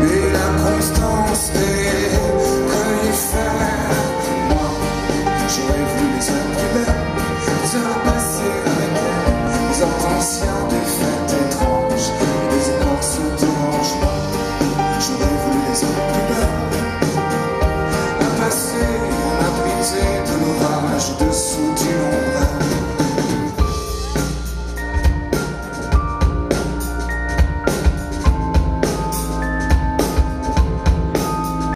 Mais la constance des que du fer, moi j'ai vu les âmes du même, se passer avec les anciens du fer.